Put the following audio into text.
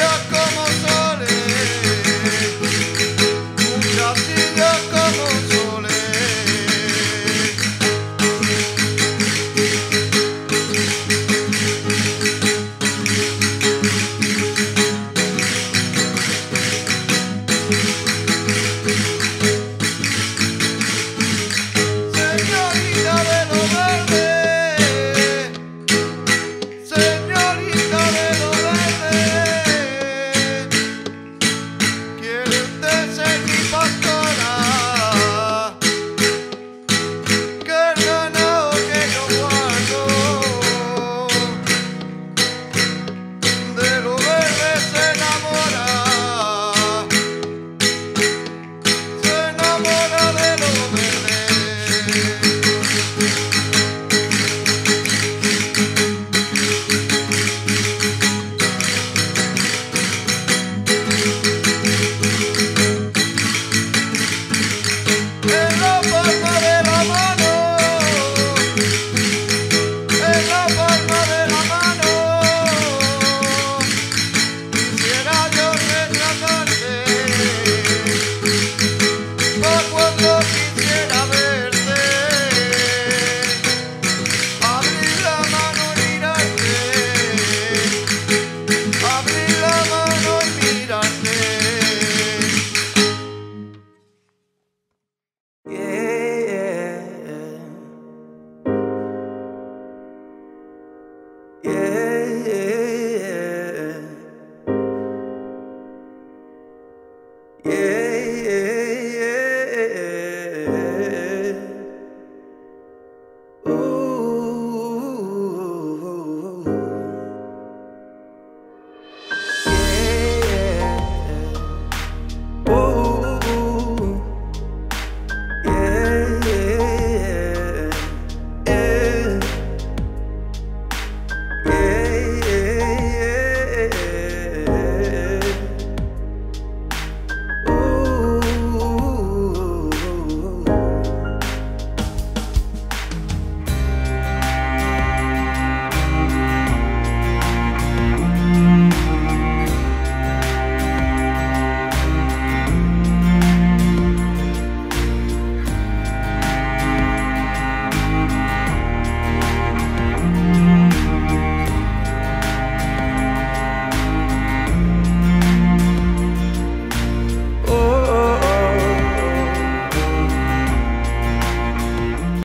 miracle.